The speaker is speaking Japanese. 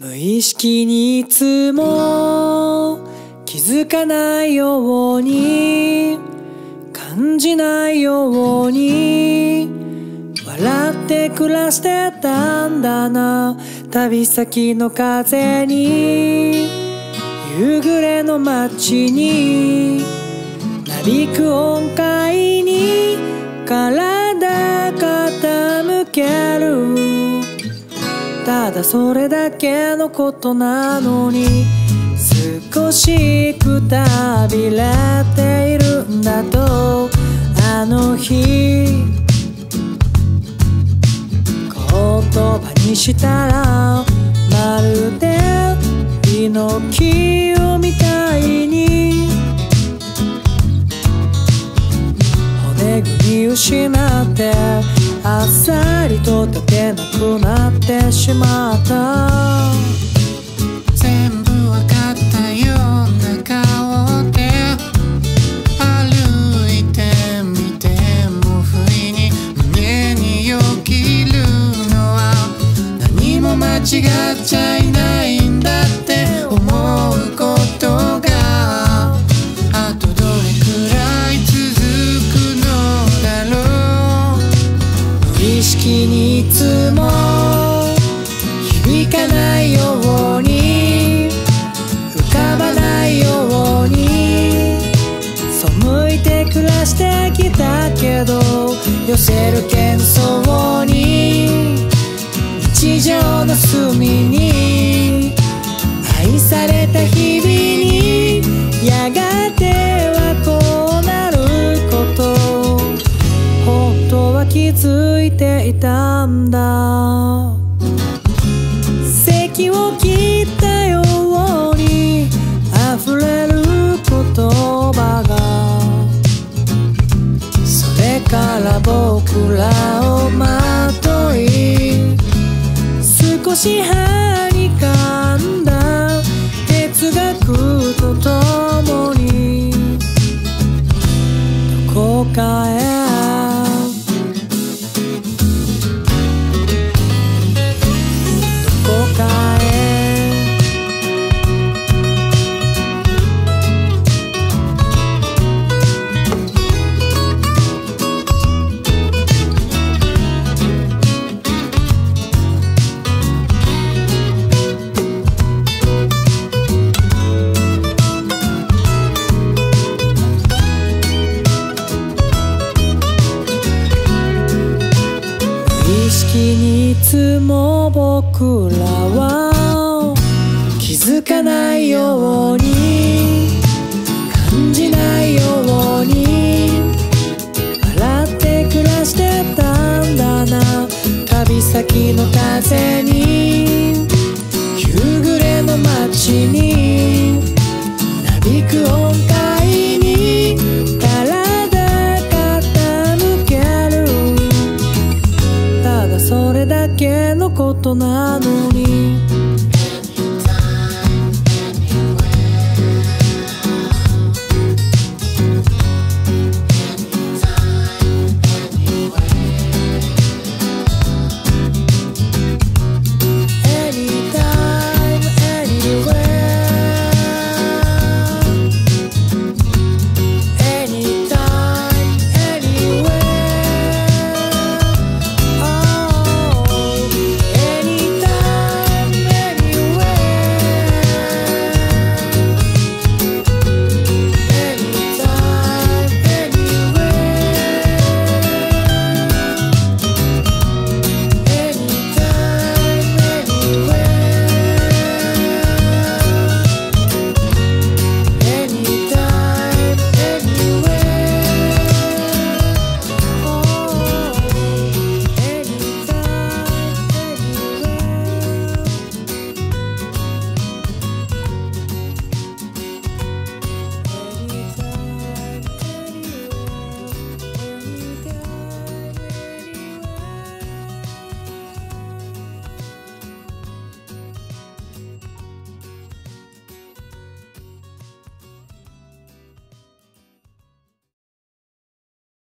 無意識にいつも気づかないように感じないように笑って暮らしてたんだな。旅先の風に夕暮れの街になびく音階に体傾ける。ただそれだけのことなのに少しくたびれているんだとあの日言葉にしたらまるでピノキオみたいに骨組み失ってあっさりと立てなくなってしまった。全部わかったような顔で。歩いてみても不意に胸によぎるのは。何も間違っちゃいない。識にいつも響かないように浮かばないように背いて暮らしてきたけど寄せる喧騒いたんだ。席を切ったように溢れる言葉が。それから僕らをまとい少しはきにいつも僕らは気づかないように感じないように笑って暮らしてたんだな旅先の風に夕暮れの街に